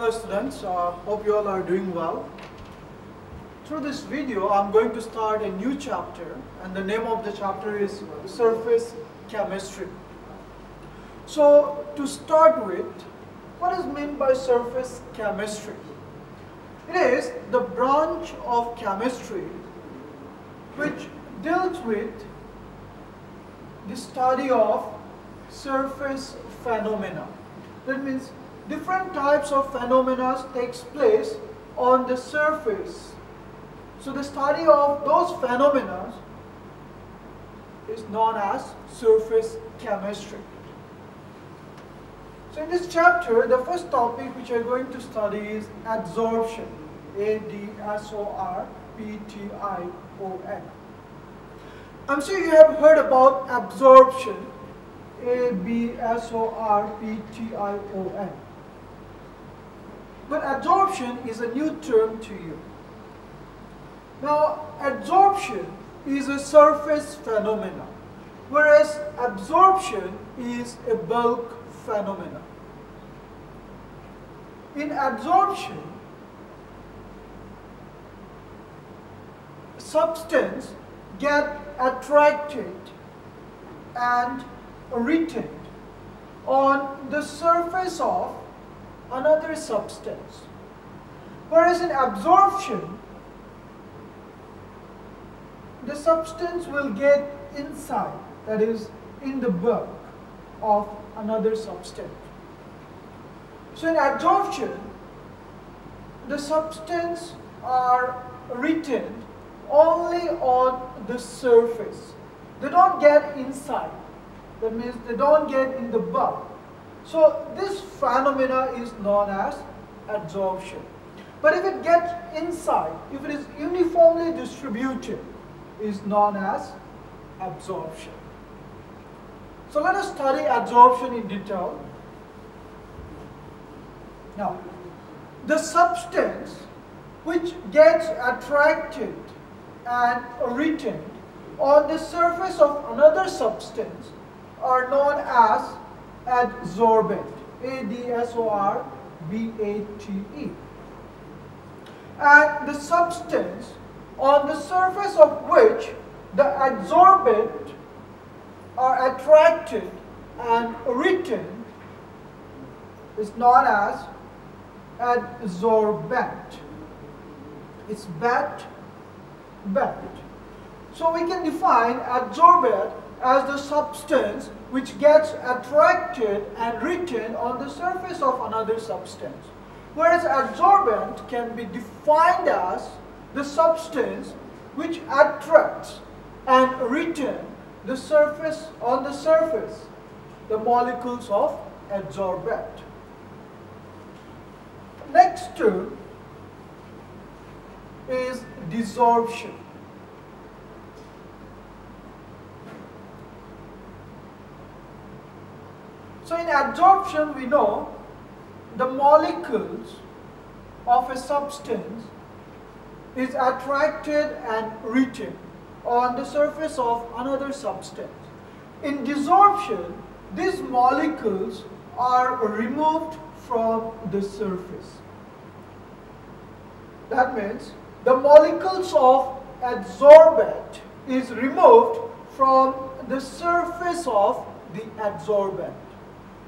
Hello students, uh, hope you all are doing well. Through this video, I'm going to start a new chapter and the name of the chapter is Surface Chemistry. So to start with, what is meant by surface chemistry? It is the branch of chemistry which deals with the study of surface phenomena. That means different types of phenomena takes place on the surface. So the study of those phenomena is known as surface chemistry. So in this chapter, the first topic which we are going to study is adsorption. A-D-S-O-R-P-T-I-O-N. I'm sure you have heard about absorption. A-B-S-O-R-P-T-I-O-N. But adsorption is a new term to you. Now, adsorption is a surface phenomenon, whereas absorption is a bulk phenomenon. In adsorption, substance get attracted and retained on the surface of another substance. Whereas in absorption, the substance will get inside, that is, in the bulk of another substance. So in adsorption, the substance are retained only on the surface. They don't get inside. That means they don't get in the bulk. So this phenomena is known as adsorption. But if it gets inside, if it is uniformly distributed, is known as absorption. So let us study adsorption in detail. Now, the substance which gets attracted and retained on the surface of another substance are known as adsorbate. A-D-S-O-R-B-A-T-E. And the substance on the surface of which the adsorbate are attracted and retained is known as adsorbent. It's bat, bat. So we can define adsorbent as the substance which gets attracted and retained on the surface of another substance. Whereas adsorbate can be defined as the substance which attracts and retains the surface on the surface the molecules of adsorbent. Next term is desorption. So in adsorption we know the molecules of a substance is attracted and retained on the surface of another substance. In desorption, these molecules are removed from the surface. That means the molecules of adsorbent is removed from the surface of the adsorbent.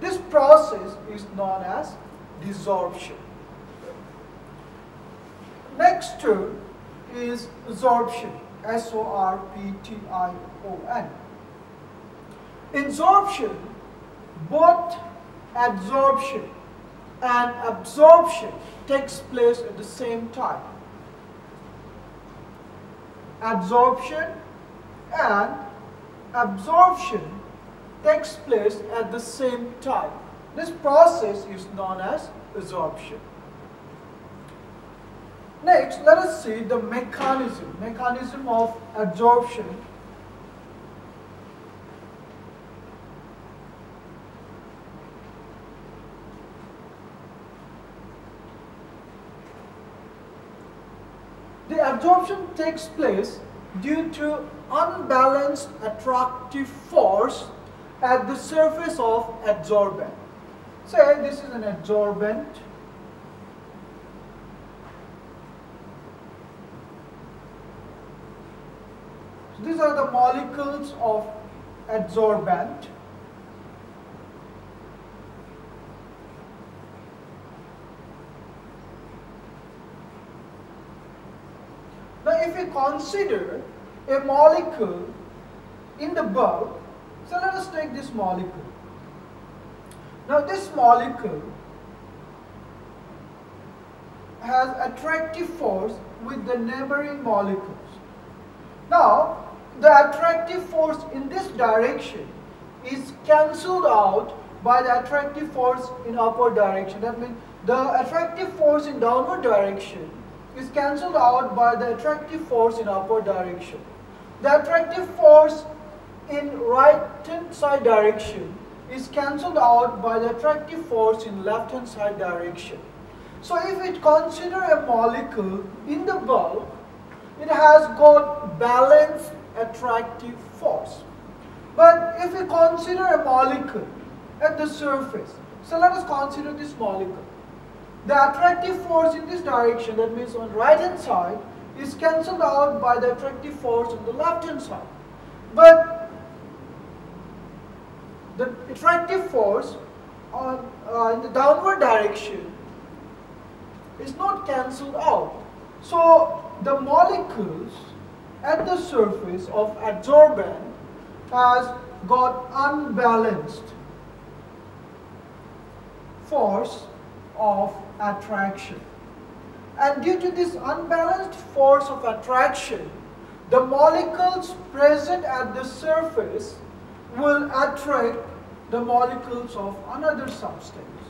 This process is known as desorption. Next term is sorption, S-O-R-P-T-I-O-N. In sorption, both adsorption and absorption takes place at the same time. Adsorption and absorption takes place at the same time. This process is known as absorption. Next, let us see the mechanism, mechanism of adsorption. The adsorption takes place due to unbalanced attractive force at the surface of adsorbent. Say this is an adsorbent. So these are the molecules of adsorbent. Now if we consider a molecule in the bulk so let us take this molecule. Now this molecule has attractive force with the neighboring molecules. Now the attractive force in this direction is cancelled out by the attractive force in upward direction. That means the attractive force in downward direction is cancelled out by the attractive force in upward direction. The attractive force in right hand side direction is cancelled out by the attractive force in left hand side direction. So if we consider a molecule in the bulk, it has got balanced attractive force. But if we consider a molecule at the surface, so let us consider this molecule. The attractive force in this direction, that means on right hand side, is cancelled out by the attractive force on the left hand side. But the attractive force on, uh, in the downward direction is not cancelled out. So the molecules at the surface of adsorbent has got unbalanced force of attraction. And due to this unbalanced force of attraction, the molecules present at the surface will attract the molecules of another substance,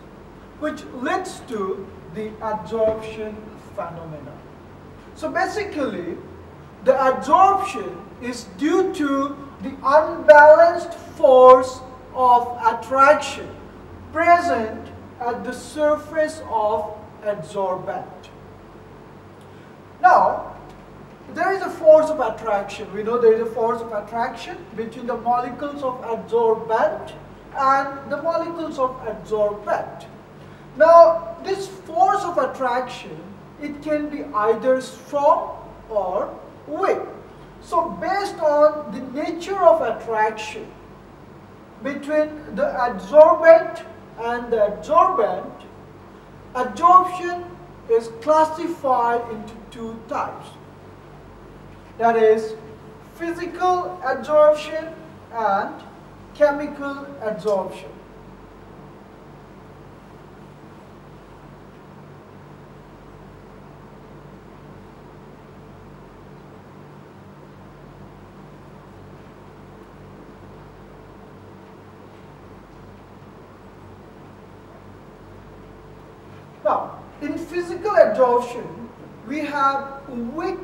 which leads to the adsorption phenomena. So basically, the adsorption is due to the unbalanced force of attraction present at the surface of adsorbent. Now, there is a force of attraction. We know there is a force of attraction between the molecules of adsorbent and the molecules of adsorbent. Now, this force of attraction, it can be either strong or weak. So, based on the nature of attraction between the adsorbent and the adsorbent, adsorption is classified into two types. That is physical adsorption and chemical adsorption. Now, in physical adsorption, we have weak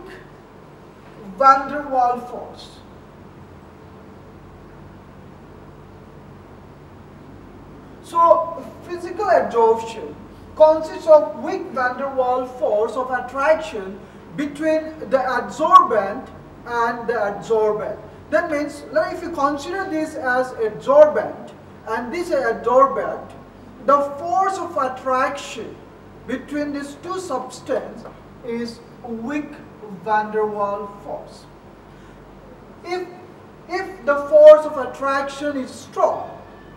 van der Waals force. So, adsorption consists of weak van der Waals force of attraction between the adsorbent and the adsorbent. That means, if you consider this as adsorbent and this is adsorbent, the force of attraction between these two substances is weak van der Waals force. If, if the force of attraction is strong,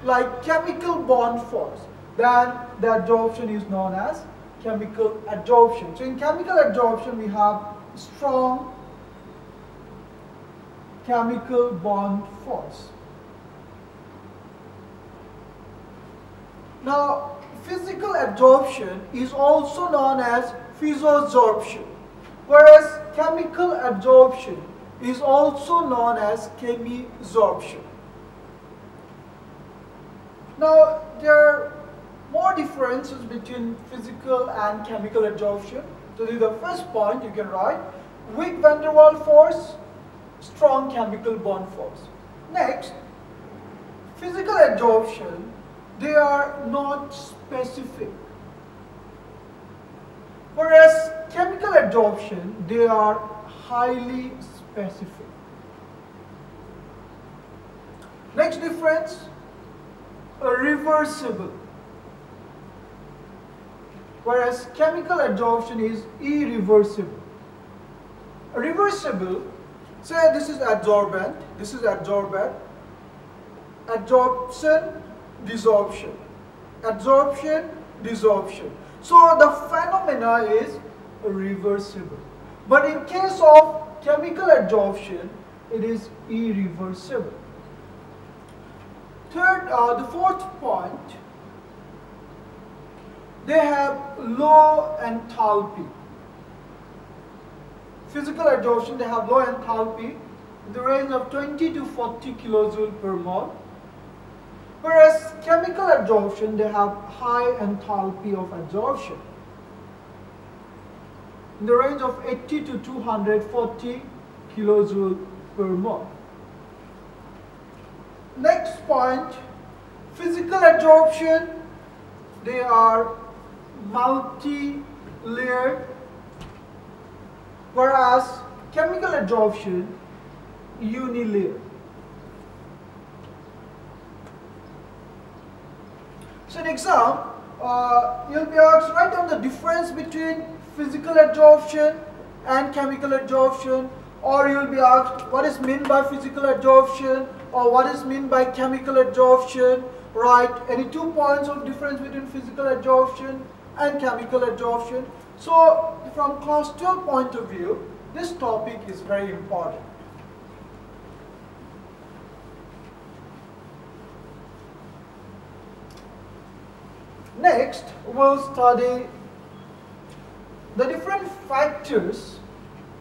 like chemical bond force, then the adsorption is known as chemical adsorption. So in chemical adsorption, we have strong chemical bond force. Now, physical adsorption is also known as physisorption, whereas chemical adsorption is also known as chemisorption. Now, there more differences between physical and chemical adsorption. So, this is the first point you can write. Weak van der Waals force, strong chemical bond force. Next, physical adsorption, they are not specific. Whereas chemical adsorption, they are highly specific. Next difference, reversible. Whereas chemical adsorption is irreversible. Reversible Say this is adsorbent, this is adsorbent, adsorption, desorption, adsorption, desorption. So the phenomena is reversible. But in case of chemical adsorption, it is irreversible. Third, uh, the fourth point, they have low enthalpy. Physical adsorption, they have low enthalpy in the range of 20 to 40 kilojoule per mole. Whereas chemical adsorption, they have high enthalpy of adsorption in the range of 80 to 240 kilojoule per mole. Next point, physical adsorption, they are multi-layered, whereas chemical adsorption, unilayer. So in exam, uh, you'll be asked write down the difference between physical adsorption and chemical adsorption or you'll be asked what is meant by physical adsorption or what is meant by chemical adsorption right any two points of difference between physical adsorption and chemical adsorption so from 12 point of view this topic is very important next we'll study the different factors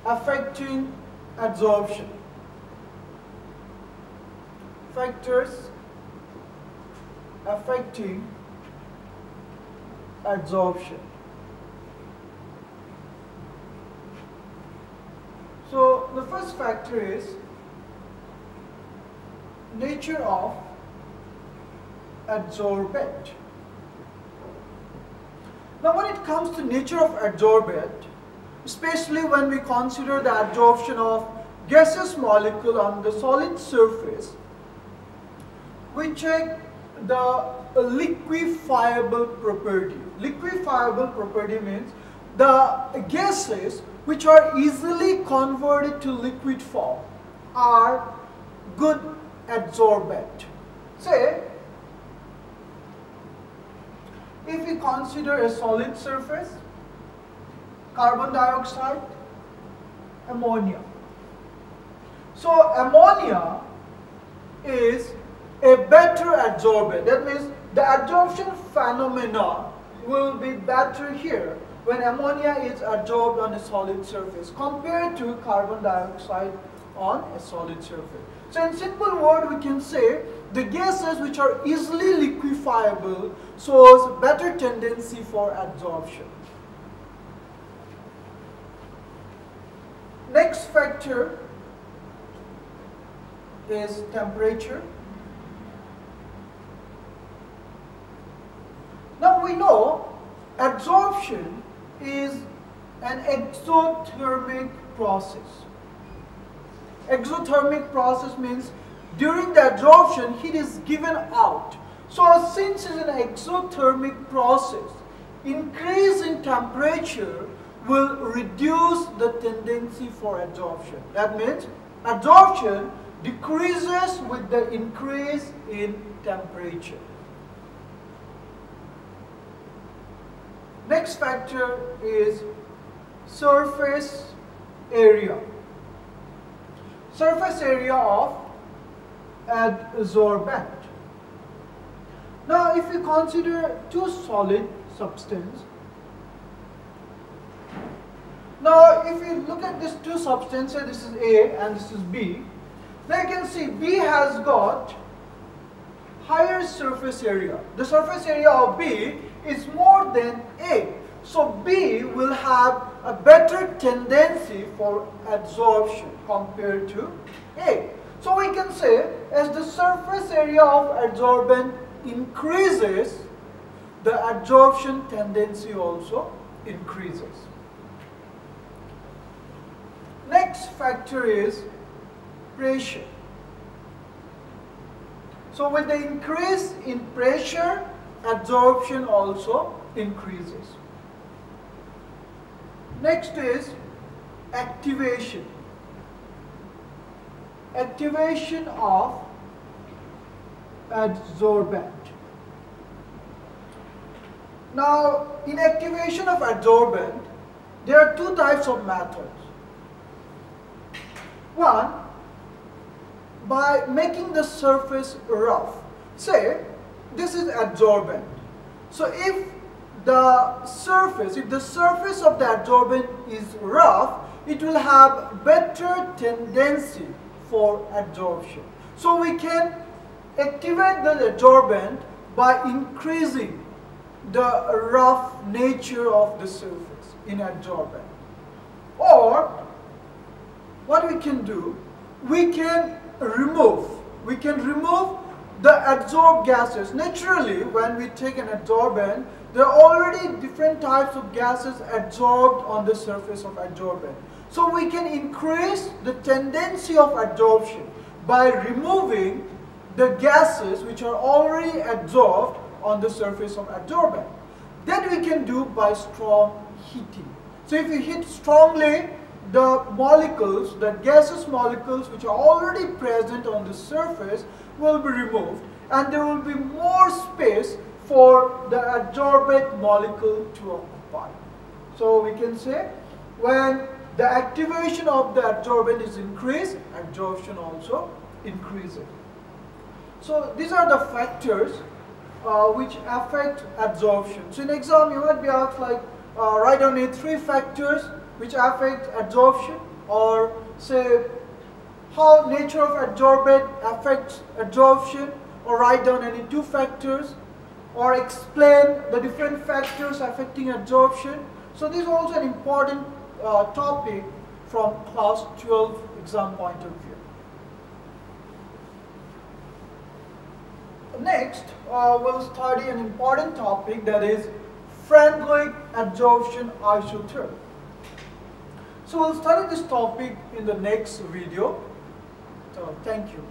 affecting adsorption. Factors affecting adsorption. So the first factor is nature of adsorbent. Now when it comes to nature of adsorbent, especially when we consider the adsorption of gaseous molecule on the solid surface, we check the liquefiable property. Liquefiable property means the gases which are easily converted to liquid form are good adsorbent. Say if we consider a solid surface, carbon dioxide, ammonia. So ammonia is a better adsorbent. That means the adsorption phenomena will be better here when ammonia is adsorbed on a solid surface compared to carbon dioxide on a solid surface. So in simple word we can say the gases which are easily liquefiable shows better tendency for adsorption. Next factor is temperature. We know adsorption is an exothermic process. Exothermic process means during the adsorption heat is given out. So since it's an exothermic process, increase in temperature will reduce the tendency for adsorption. That means adsorption decreases with the increase in temperature. Next factor is surface area. Surface area of adsorbent. Now if we consider two solid substance, now if we look at these two substances, this is A and this is B, now you can see B has got higher surface area. The surface area of B is more than A. So B will have a better tendency for adsorption compared to A. So we can say as the surface area of adsorbent increases, the adsorption tendency also increases. Next factor is pressure. So with the increase in pressure, adsorption also increases. Next is activation. activation of adsorbent. Now, in activation of adsorbent, there are two types of methods. One, by making the surface rough. Say, this is adsorbent. So if the surface, if the surface of the adsorbent is rough, it will have better tendency for adsorption. So we can activate the adsorbent by increasing the rough nature of the surface in adsorbent. Or what we can do, we can remove, we can remove the adsorbed gases. Naturally, when we take an adsorbent, there are already different types of gases adsorbed on the surface of adsorbent. So we can increase the tendency of adsorption by removing the gases which are already adsorbed on the surface of adsorbent. That we can do by strong heating. So if you heat strongly, the molecules, the gaseous molecules which are already present on the surface will be removed and there will be more space for the adsorbent molecule to occupy. So we can say when the activation of the adsorbent is increased, adsorption also increases. So these are the factors uh, which affect adsorption. So in exam you might be asked like uh, write down three factors which affect adsorption or say how nature of adsorbent affects adsorption or write down any two factors or explain the different factors affecting adsorption. So this is also an important uh, topic from class 12 exam point of view. Next, uh, we'll study an important topic that is Freundlich adsorption isotherm. So we'll study this topic in the next video. So thank you.